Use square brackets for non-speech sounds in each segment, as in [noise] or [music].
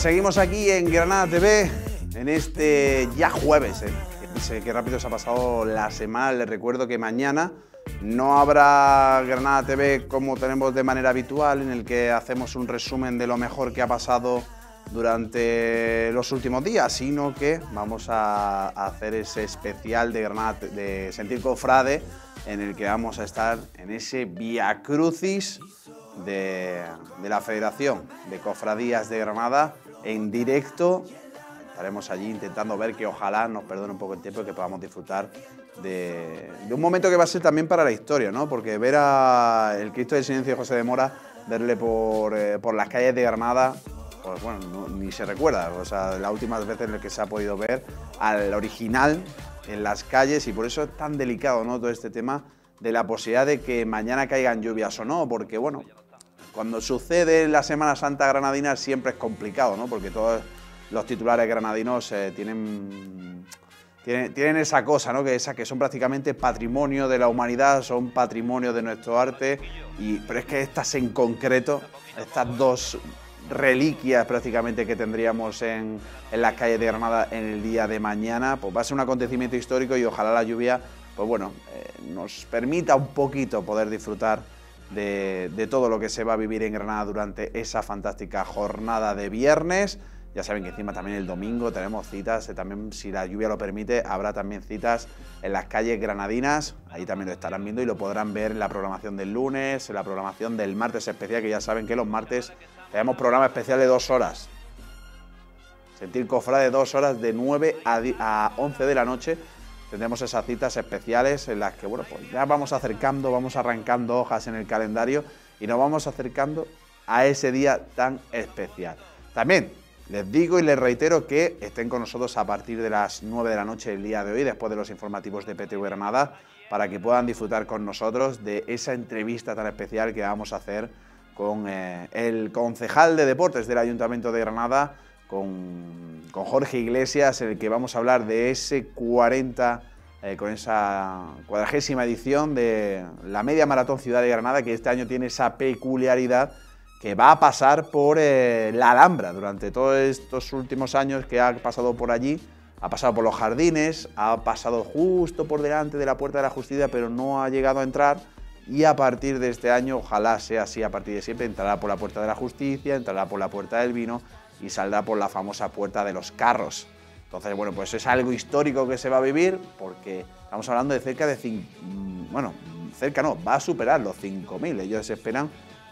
seguimos aquí en Granada TV, en este ya jueves. ¿eh? Qué rápido se ha pasado la semana. Les recuerdo que mañana no habrá Granada TV como tenemos de manera habitual, en el que hacemos un resumen de lo mejor que ha pasado durante los últimos días, sino que vamos a hacer ese especial de Granada de Sentir Cofrade, en el que vamos a estar en ese Via Crucis de, la Federación de Cofradías de Granada en directo. Estaremos allí intentando ver que ojalá nos perdone un poco el tiempo y que podamos disfrutar de, un momento que va a ser también para la historia, ¿no? Porque ver a el Cristo del Silencio de José de Mora, verle por, eh, por las calles de Granada, pues bueno, ni se recuerda. O sea, las últimas veces en las que se ha podido ver al original en las calles y por eso es tan delicado, ¿no? Todo este tema de la posibilidad de que mañana caigan lluvias o no, porque bueno, cuando sucede la Semana Santa granadina siempre es complicado, ¿no? Porque todos los titulares granadinos eh, tienen, tienen, esa cosa, ¿no? Que, esa, que son prácticamente patrimonio de la humanidad, son patrimonio de nuestro arte, y, pero es que estas en concreto, estas dos reliquias prácticamente que tendríamos en, en las calles de Granada en el día de mañana, pues va a ser un acontecimiento histórico y ojalá la lluvia, pues bueno, eh, nos permita un poquito poder disfrutar de, todo lo que se va a vivir en Granada durante esa fantástica jornada de viernes. Ya saben que encima también el domingo tenemos citas, eh, también si la lluvia lo permite, habrá también citas en las calles granadinas, ahí también lo estarán viendo y lo podrán ver en la programación del lunes, en la programación del martes especial, que ya saben que los martes tenemos programa especial de dos horas. Sentir cofra de dos horas de 9 a, a 11 de la noche tendremos esas citas especiales en las que, bueno, pues ya vamos acercando, vamos arrancando hojas en el calendario y nos vamos acercando a ese día tan especial. También les digo y les reitero que estén con nosotros a partir de las 9 de la noche el día de hoy, después de los informativos de PTV Granada, para que puedan disfrutar con nosotros de esa entrevista tan especial que vamos a hacer con eh, el concejal de deportes del Ayuntamiento de Granada, con, Jorge Iglesias, en el que vamos a hablar de ese 40, eh, con esa cuadragésima edición de la Media Maratón Ciudad de Granada, que este año tiene esa peculiaridad que va a pasar por eh, la Alhambra. Durante todos estos últimos años que ha pasado por allí, ha pasado por los jardines, ha pasado justo por delante de la Puerta de la Justicia, pero no ha llegado a entrar. Y a partir de este año, ojalá sea así a partir de siempre, entrará por la Puerta de la Justicia, entrará por la Puerta del Vino y saldrá por la famosa puerta de los carros. Entonces, bueno, pues es algo histórico que se va a vivir porque estamos hablando de cerca de, mm, bueno, cerca no, va a superar los 5.000. Ellos esperan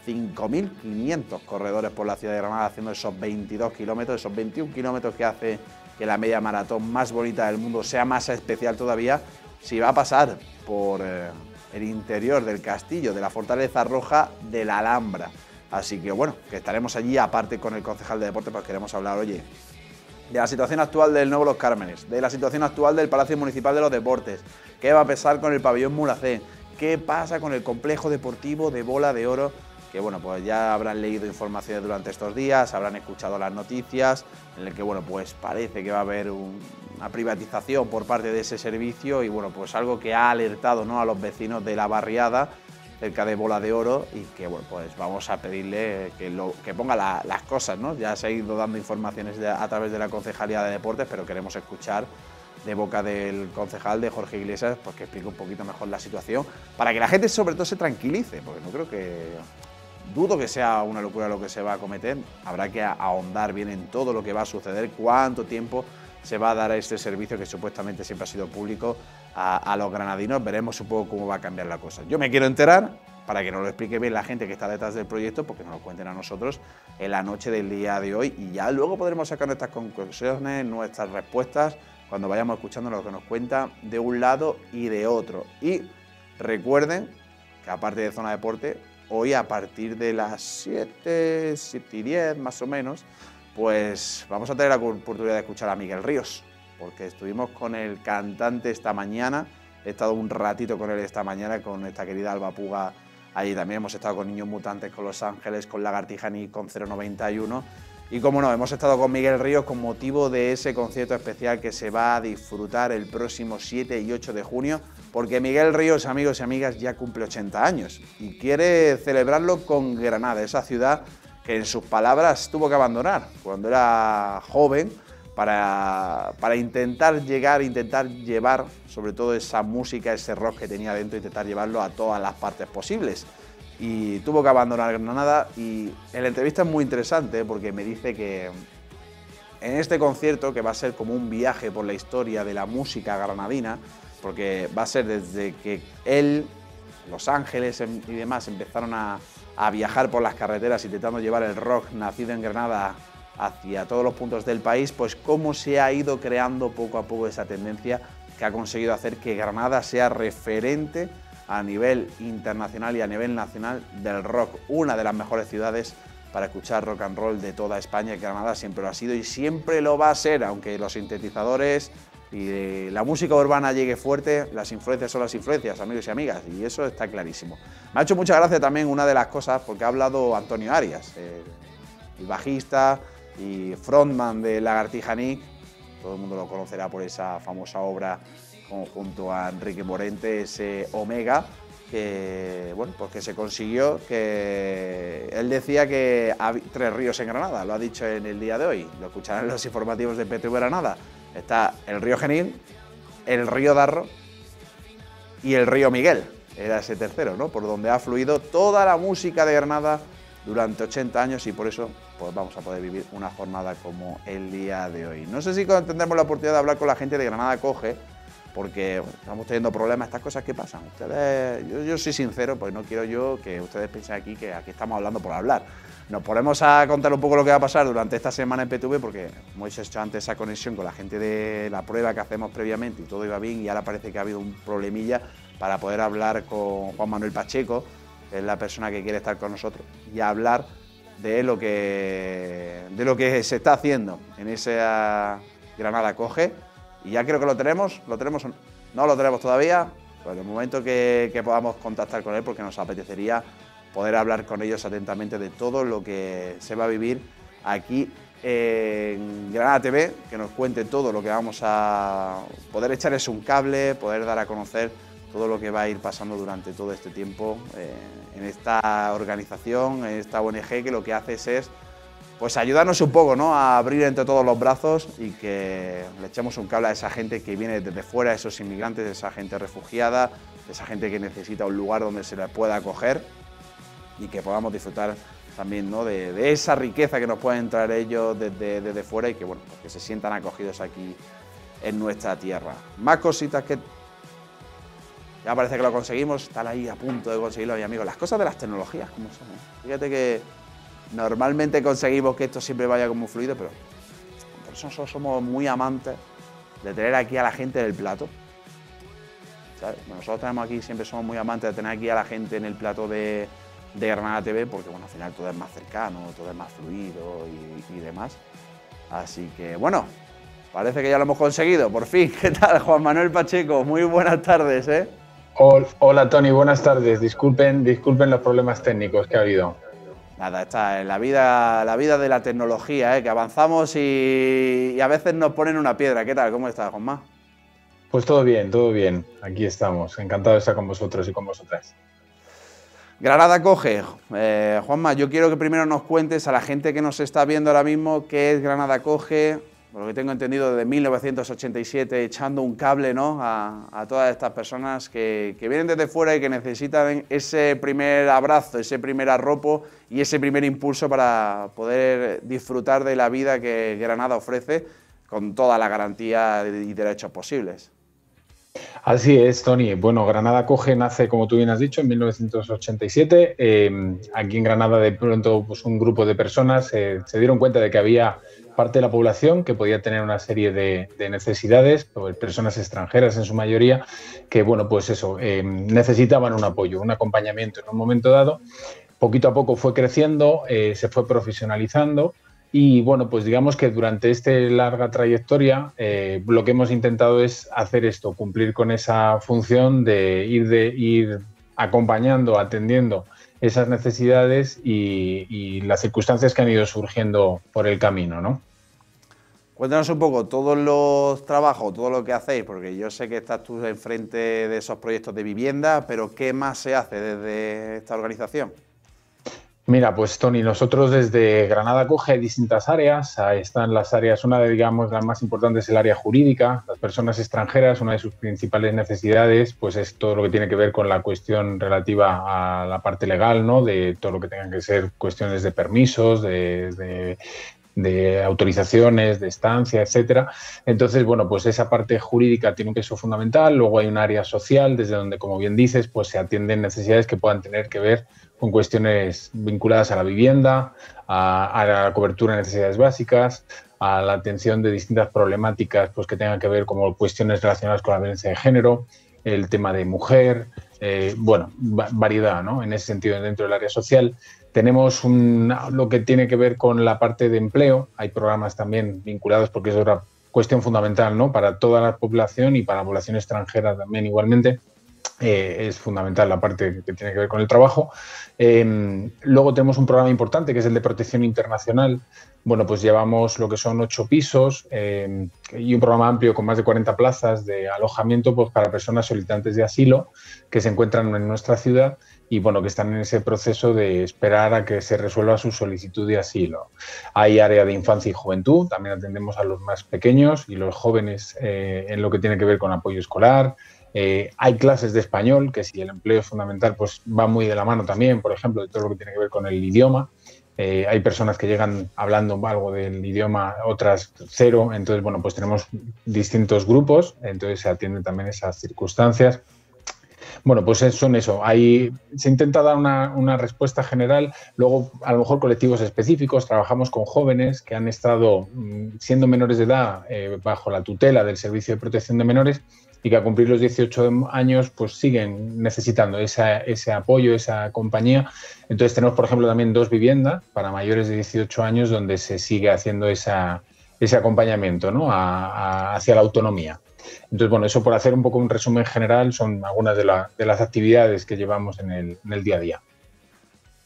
5.500 corredores por la ciudad de Granada haciendo esos 22 kilómetros, esos 21 kilómetros que hace que la media maratón más bonita del mundo sea más especial todavía, si va a pasar por eh, el interior del castillo, de la Fortaleza Roja de la Alhambra. Así que bueno, que estaremos allí aparte con el concejal de deporte, porque queremos hablar, oye, de la situación actual del Nuevo Los Cármenes, de la situación actual del Palacio Municipal de los Deportes, qué va a pasar con el pabellón Mulacén, qué pasa con el complejo deportivo de Bola de Oro, que bueno, pues ya habrán leído informaciones durante estos días, habrán escuchado las noticias, en el que bueno, pues parece que va a haber una privatización por parte de ese servicio y bueno, pues algo que ha alertado ¿no? a los vecinos de la barriada cerca de Bola de Oro y que bueno, pues vamos a pedirle que, ponga las cosas, ¿no? Ya se ha ido dando informaciones a través de la Concejalía de Deportes, pero queremos escuchar de boca del concejal de Jorge Iglesias, pues que explique un poquito mejor la situación, para que la gente sobre todo se tranquilice, porque no creo que... Dudo que sea una locura lo que se va a cometer, habrá que ahondar bien en todo lo que va a suceder, cuánto tiempo se va a dar a este servicio que supuestamente siempre ha sido público a, los granadinos, veremos un poco cómo va a cambiar la cosa. Yo me quiero enterar para que nos lo explique bien la gente que está detrás del proyecto, porque nos lo cuenten a nosotros en la noche del día de hoy y ya luego podremos sacar nuestras conclusiones, nuestras respuestas, cuando vayamos escuchando lo que nos cuenta de un lado y de otro. Y recuerden que aparte de Zona Deporte, hoy a partir de las 7, 7 y 10 más o menos, pues vamos a tener la oportunidad de escuchar a Miguel Ríos porque estuvimos con el cantante esta mañana, he estado un ratito con él esta mañana, con esta querida Alba Puga, ahí también. Hemos estado con Niños Mutantes, con Los Ángeles, con Lagartijani, con 091, y como no, hemos estado con Miguel Ríos con motivo de ese concierto especial que se va a disfrutar el próximo 7 y 8 de junio, porque Miguel Ríos, amigos y amigas, ya cumple 80 años y quiere celebrarlo con Granada, esa ciudad que en sus palabras tuvo que abandonar cuando era joven para, para, intentar llegar, intentar llevar sobre todo esa música, ese rock que tenía dentro, intentar llevarlo a todas las partes posibles. Y tuvo que abandonar Granada y en la entrevista es muy interesante porque me dice que en este concierto, que va a ser como un viaje por la historia de la música granadina, porque va a ser desde que él, Los Ángeles y demás empezaron a viajar por las carreteras intentando llevar el rock nacido en Granada hacia todos los puntos del país, pues cómo se ha ido creando poco a poco esa tendencia que ha conseguido hacer que Granada sea referente a nivel internacional y a nivel nacional del rock, una de las mejores ciudades para escuchar rock and roll de toda España, Granada siempre lo ha sido y siempre lo va a ser, aunque los sintetizadores y la música urbana llegue fuerte, las influencias son las influencias, amigos y amigas, y eso está clarísimo. Me ha hecho mucha gracia también una de las cosas, porque ha hablado Antonio Arias, el bajista y frontman de Lagartija Nick, todo el mundo lo conocerá por esa famosa obra junto a Enrique Morente, ese Omega, que bueno, pues se consiguió, que él decía que hay tres ríos en Granada, lo ha dicho en el día de hoy, lo escucharán en los informativos de PTV Granada Está el río Genil, el río Darro y el río Miguel, era ese tercero, ¿no? Por donde ha fluido toda la música de Granada durante 80 años y por eso pues vamos a poder vivir una jornada como el día de hoy. No sé si tendremos la oportunidad de hablar con la gente de Granada Coge, porque estamos teniendo problemas, estas cosas que pasan. Ustedes, yo, yo soy sincero, pues no quiero yo que ustedes piensen aquí que aquí estamos hablando por hablar. Nos ponemos a contar un poco lo que va a pasar durante esta semana en PTV porque hemos hecho antes esa conexión con la gente de la prueba que hacemos previamente y todo iba bien y ahora parece que ha habido un problemilla para poder hablar con Juan Manuel Pacheco, que es la persona que quiere estar con nosotros, y hablar de lo que, de lo que se está haciendo en esa Granada Coge. Y ya creo que lo tenemos, lo tenemos, no lo tenemos todavía, pues en el momento que, que podamos contactar con él porque nos apetecería poder hablar con ellos atentamente de todo lo que se va a vivir aquí en Granada TV, que nos cuente todo lo que vamos a poder echarles un cable, poder dar a conocer todo lo que va a ir pasando durante todo este tiempo eh, en esta organización, en esta ONG, que lo que hace es pues ayudarnos un poco ¿no? a abrir entre todos los brazos y que le echemos un cable a esa gente que viene desde fuera, esos inmigrantes, esa gente refugiada, esa gente que necesita un lugar donde se les pueda acoger y que podamos disfrutar también ¿no? de, esa riqueza que nos pueden traer ellos desde, desde fuera y que, bueno, pues que se sientan acogidos aquí en nuestra tierra. Más cositas que ya parece que lo conseguimos, están ahí a punto de conseguirlo, mi amigos. Las cosas de las tecnologías, como son. Eh? Fíjate que normalmente conseguimos que esto siempre vaya como fluido, pero por eso nosotros somos muy amantes de tener aquí a la gente en el plato. Nosotros tenemos aquí, siempre somos muy amantes de tener aquí a la gente en el plato de, de Granada TV, porque bueno, al final todo es más cercano, todo es más fluido y, demás. Así que bueno, parece que ya lo hemos conseguido, por fin. [laughs] ¿Qué tal, Juan Manuel Pacheco? Muy buenas tardes, ¿eh? Hola, Tony, buenas tardes. Disculpen, disculpen los problemas técnicos que ha habido. Nada, está en la vida, la vida de la tecnología, ¿eh? que avanzamos y, y, a veces nos ponen una piedra. ¿Qué tal? ¿Cómo estás, Juanma? Pues todo bien, todo bien. Aquí estamos. Encantado de estar con vosotros y con vosotras. Granada Coge. Eh, Juanma, yo quiero que primero nos cuentes a la gente que nos está viendo ahora mismo qué es Granada Coge, por lo que tengo entendido desde 1987, echando un cable ¿no? a, todas estas personas que, vienen desde fuera y que necesitan ese primer abrazo, ese primer arropo y ese primer impulso para poder disfrutar de la vida que Granada ofrece con toda la garantía y derechos posibles. Así es, Tony. Bueno, Granada Coge nace, como tú bien has dicho, en 1987. Em, aquí en Granada, de pronto, pues un grupo de personas eh, se dieron cuenta de que había parte de la población que podía tener una serie de, necesidades, pues, personas extranjeras en su mayoría, que, bueno, pues eso, em, necesitaban un apoyo, un acompañamiento en un momento dado. Poquito a poco fue creciendo, eh, se fue profesionalizando y bueno, pues digamos que durante esta larga trayectoria eh, lo que hemos intentado es hacer esto, cumplir con esa función de ir, de, ir acompañando, atendiendo esas necesidades y, las circunstancias que han ido surgiendo por el camino, ¿no? Cuéntanos un poco todos los trabajos, todo lo que hacéis, porque yo sé que estás tú enfrente de esos proyectos de vivienda, pero ¿qué más se hace desde esta organización? Mira, pues Tony, nosotros desde Granada coge distintas áreas. Ahí están las áreas, una de digamos las más importantes es el área jurídica. Las personas extranjeras, una de sus principales necesidades, pues es todo lo que tiene que ver con la cuestión relativa a la parte legal, ¿no? De todo lo que tengan que ser cuestiones de permisos, de, de autorizaciones, de estancia, etcétera. Entonces, bueno, pues esa parte jurídica tiene un peso fundamental. Luego hay un área social, desde donde, como bien dices, pues se atienden necesidades que puedan tener que ver con cuestiones vinculadas a la vivienda, a, la cobertura de necesidades básicas, a la atención de distintas problemáticas pues, que tengan que ver como cuestiones relacionadas con la violencia de género, el tema de mujer, eh, bueno, variedad ¿no? en ese sentido dentro del área social. Tenemos lo que tiene que ver con la parte de empleo, hay programas también vinculados porque es otra cuestión fundamental ¿no? para toda la población y para la población extranjera también igualmente eh, es fundamental la parte que tiene que ver con el trabajo. Em, luego tenemos un programa importante que es el de protección internacional. Bueno, pues llevamos lo que son ocho pisos em, y un programa amplio con más de 40 plazas de alojamiento pues, para personas solicitantes de asilo que se encuentran en nuestra ciudad y bueno, que están en ese proceso de esperar a que se resuelva su solicitud de asilo. Hay área de infancia y juventud, también atendemos a los más pequeños y los jóvenes eh, en lo que tiene que ver con apoyo escolar, eh, hay clases de español, que si el empleo es fundamental, pues va muy de la mano también, por ejemplo, de todo lo que tiene que ver con el idioma. Eh, hay personas que llegan hablando algo del idioma, otras cero. Entonces, bueno, pues tenemos distintos grupos, entonces se atienden también esas circunstancias. Bueno, pues son eso. Hay, se intenta dar una, respuesta general. Luego, a lo mejor colectivos específicos. Trabajamos con jóvenes que han estado mm, siendo menores de edad eh, bajo la tutela del Servicio de Protección de Menores y que a cumplir los 18 años pues siguen necesitando ese apoyo, esa compañía. Entonces tenemos, por ejemplo, también dos viviendas para mayores de 18 años donde se sigue haciendo esa, ese acompañamiento ¿no? hacia la autonomía. Entonces, bueno, eso por hacer un poco un resumen general son algunas de, de las actividades que llevamos en el, en el día a día.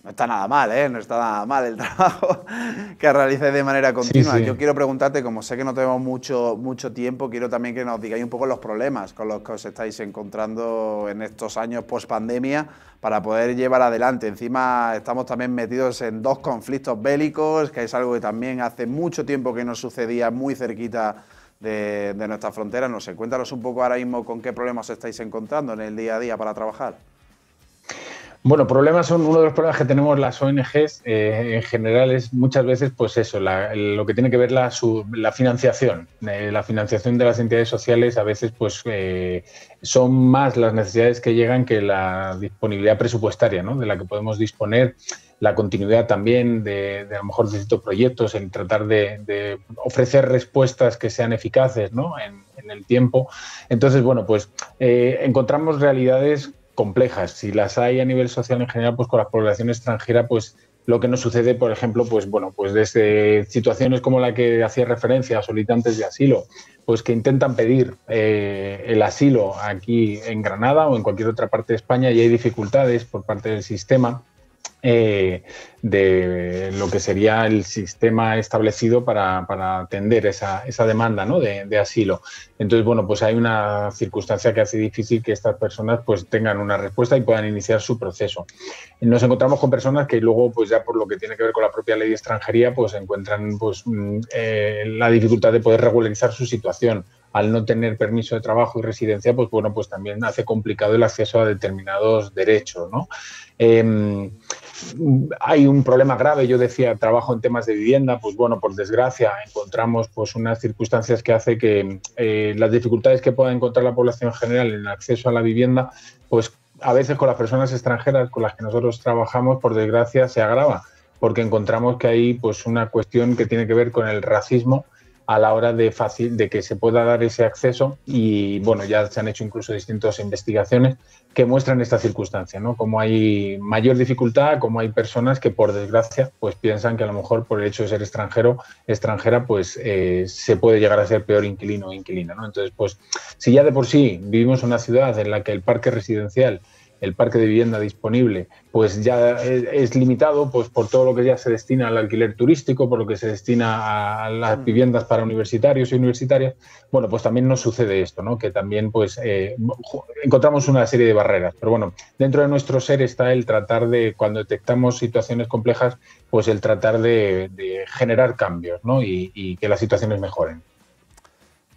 No está nada mal, ¿eh? No está nada mal el [laughs] trabajo que realices de manera continua. Yo quiero preguntarte, como sé que no tenemos mucho, mucho tiempo, quiero también que nos digáis un poco los problemas con los que os estáis encontrando en estos años post pandemia para poder llevar adelante. Encima estamos también metidos en dos conflictos bélicos, que es algo que también hace mucho tiempo que nos sucedía muy cerquita de, de nuestra frontera. No sé, cuéntanos un poco ahora mismo con qué problemas estáis encontrando en el día a día para trabajar. Bueno, problemas son uno de los problemas que tenemos las ONGs eh, en general es muchas veces pues eso, lo que tiene que ver la, la financiación, eh, la financiación de las entidades sociales a veces pues eh, son más las necesidades que llegan que la disponibilidad presupuestaria, ¿no? De la que podemos disponer, la continuidad también de, a lo mejor estos proyectos, en tratar de, ofrecer respuestas que sean eficaces, ¿no? En, el tiempo. Entonces, bueno, pues encontramos realidades complejas. Si las hay a nivel social en general, pues con la población extranjera, pues lo que nos sucede, por ejemplo, pues bueno, pues desde situaciones como la que hacía referencia a solicitantes de asilo, pues que intentan pedir eh, el asilo aquí en Granada o en cualquier otra parte de España y hay dificultades por parte del sistema eh, de lo que sería el sistema establecido para, atender esa, demanda de, asilo. Entonces, bueno, pues hay una circunstancia que hace difícil que estas personas pues tengan una respuesta y puedan iniciar su proceso. Nos encontramos con personas que luego, pues ya por lo que tiene que ver con la propia ley de extranjería, pues encuentran pues, mm, eh, la dificultad de poder regularizar su situación al no tener permiso de trabajo y residencia, pues bueno, pues también hace complicado el acceso a determinados derechos, ¿no? Em, hay un problema grave, yo decía, trabajo en temas de vivienda, pues bueno, por desgracia encontramos pues unas circunstancias que hace que eh, las dificultades que pueda encontrar la población en general en el acceso a la vivienda, pues a veces con las personas extranjeras con las que nosotros trabajamos, por desgracia, se agrava, porque encontramos que hay pues una cuestión que tiene que ver con el racismo a la hora de, fácil, de que se pueda dar ese acceso y bueno, ya se han hecho incluso distintas investigaciones que muestran esta circunstancia, ¿no? Como hay mayor dificultad, como hay personas que por desgracia pues piensan que a lo mejor por el hecho de ser extranjero, extranjera, pues eh, se puede llegar a ser peor inquilino o inquilina, ¿no? Entonces, pues si ya de por sí vivimos en una ciudad en la que el parque residencial el parque de vivienda disponible pues ya es, limitado pues por todo lo que ya se destina al alquiler turístico, por lo que se destina a las mm. viviendas para universitarios y universitarias, bueno, pues también nos sucede esto, ¿no? Que también pues eh, encontramos una serie de barreras. Pero bueno, dentro de nuestro ser está el tratar de, cuando detectamos situaciones complejas, pues el tratar de, generar cambios, ¿no? Y, y que las situaciones mejoren.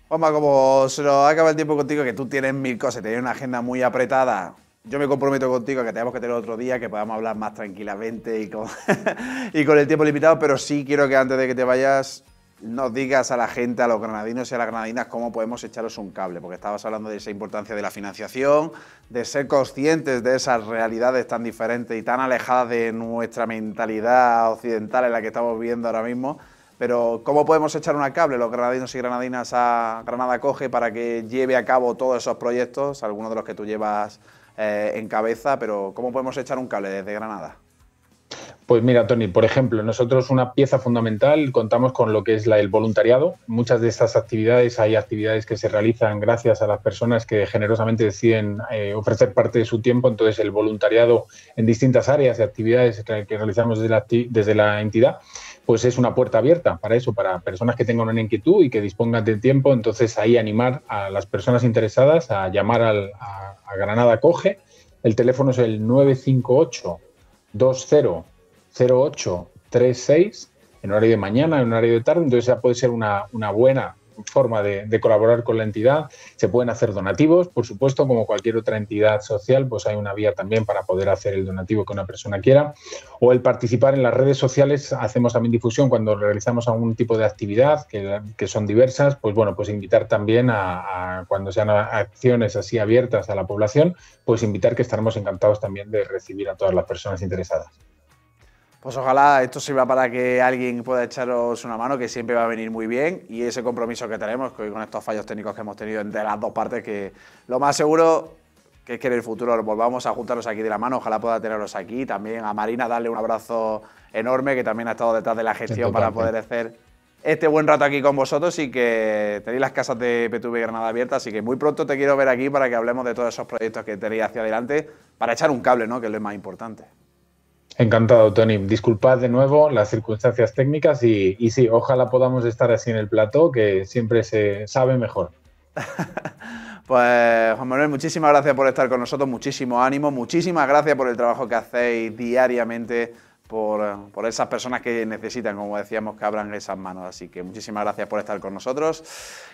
Juanma, como se nos acaba el tiempo contigo, que tú tienes mil cosas, tienes una agenda muy apretada, yo me comprometo contigo que tenemos que tener otro día, que podamos hablar más tranquilamente y con, [laughs] y con el tiempo limitado, pero sí quiero que antes de que te vayas nos digas a la gente, a los granadinos y a las granadinas, cómo podemos echaros un cable, porque estabas hablando de esa importancia de la financiación, de ser conscientes de esas realidades tan diferentes y tan alejadas de nuestra mentalidad occidental en la que estamos viviendo ahora mismo. Pero ¿cómo podemos echar un cable los granadinos y granadinas a Granada Coge para que lleve a cabo todos esos proyectos, algunos de los que tú llevas eh, en cabeza, pero ¿cómo podemos echar un cable desde Granada? Pues mira, Tony, por ejemplo, nosotros una pieza fundamental contamos con lo que es la, el voluntariado. Muchas de estas actividades hay actividades que se realizan gracias a las personas que generosamente deciden eh, ofrecer parte de su tiempo. Entonces, el voluntariado en distintas áreas y actividades que, realizamos desde la entidad pues es una puerta abierta para eso, para personas que tengan una inquietud y que dispongan de tiempo. Entonces ahí animar a las personas interesadas a llamar al, a, Granada Coge. El teléfono es el 958 200836 en horario de mañana, en horario de tarde. Entonces ya puede ser una, una buena forma de, colaborar con la entidad. Se pueden hacer donativos, por supuesto, como cualquier otra entidad social, pues hay una vía también para poder hacer el donativo que una persona quiera. O el participar en las redes sociales, hacemos también difusión cuando realizamos algún tipo de actividad que, son diversas, pues bueno, pues invitar también a, cuando sean acciones así abiertas a la población, pues invitar que estaremos encantados también de recibir a todas las personas interesadas. Pues ojalá esto sirva para que alguien pueda echaros una mano, que siempre va a venir muy bien, y ese compromiso que tenemos con estos fallos técnicos que hemos tenido entre las dos partes, que lo más seguro que es que en el futuro volvamos a juntarnos aquí de la mano, ojalá pueda tenerlos aquí, también a Marina darle un abrazo enorme, que también ha estado detrás de la gestión para poder hacer este buen rato aquí con vosotros y que tenéis las casas de PTV Granada abiertas, así que muy pronto te quiero ver aquí para que hablemos de todos esos proyectos que tenéis hacia adelante, para echar un cable, ¿no? que es lo más importante. Encantado, Tony. Disculpad de nuevo las circunstancias técnicas y, sí, ojalá podamos estar así en el plató, que siempre se sabe mejor. [laughs] pues Juan Manuel, muchísimas gracias por estar con nosotros, muchísimo ánimo, muchísimas gracias por el trabajo que hacéis diariamente por, por, esas personas que necesitan, como decíamos, que abran esas manos. Así que muchísimas gracias por estar con nosotros.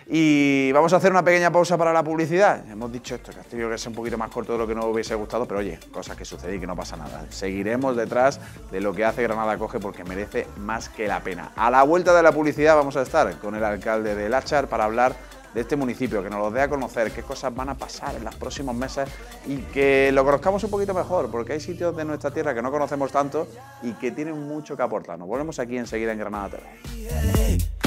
Y vamos a hacer una pequeña pausa para la publicidad. Hemos dicho esto, que ha tenido que ser un poquito más corto de lo que nos hubiese gustado, pero oye, cosas que suceden y que no pasa nada. Seguiremos detrás de lo que hace Granada Coge porque merece más que la pena. A la vuelta de la publicidad vamos a estar con el alcalde de Lachar para hablar de este municipio, que nos lo dé a conocer, qué cosas van a pasar en los próximos meses y que lo conozcamos un poquito mejor, porque hay sitios de nuestra tierra que no conocemos tanto y que tienen mucho que aportar. Nos volvemos aquí enseguida en Granada TV.